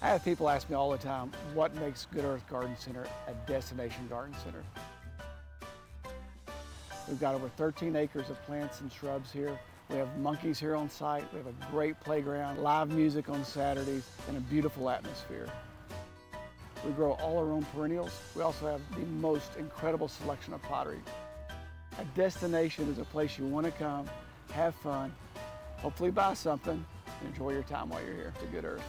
I have people ask me all the time, what makes Good Earth Garden Center a destination garden center? We've got over 13 acres of plants and shrubs here. We have monkeys here on site. We have a great playground, live music on Saturdays, and a beautiful atmosphere. We grow all our own perennials. We also have the most incredible selection of pottery. A destination is a place you want to come, have fun, hopefully buy something, and enjoy your time while you're here. It's good earth.